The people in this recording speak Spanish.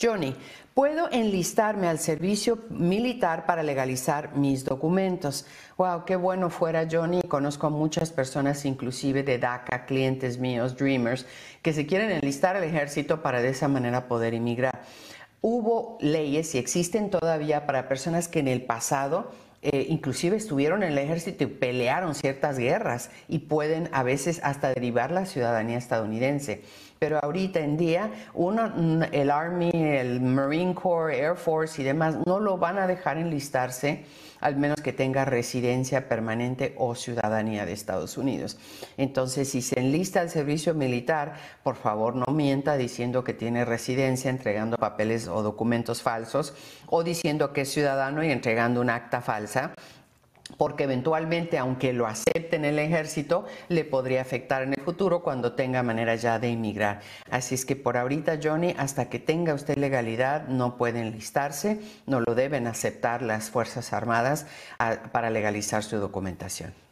Johnny, puedo enlistarme al servicio militar para legalizar mis documentos. Wow, qué bueno fuera Johnny. Conozco a muchas personas, inclusive de DACA, clientes míos, Dreamers, que se quieren enlistar al ejército para de esa manera poder inmigrar. Hubo leyes y existen todavía para personas que en el pasado eh, inclusive estuvieron en el ejército y pelearon ciertas guerras y pueden a veces hasta derivar la ciudadanía estadounidense. Pero ahorita en día, el Army, el Marine Corps, Air Force y demás no lo van a dejar enlistarse al menos que tenga residencia permanente o ciudadanía de Estados Unidos. Entonces, si se enlista al servicio militar, por favor no mienta diciendo que tiene residencia, entregando papeles o documentos falsos, o diciendo que es ciudadano y entregando un acta falsa porque eventualmente, aunque lo acepte en el ejército, le podría afectar en el futuro cuando tenga manera ya de inmigrar. Así es que por ahorita, Johnny, hasta que tenga usted legalidad, no puede enlistarse, no lo deben aceptar las Fuerzas Armadas ah, para legalizar su documentación.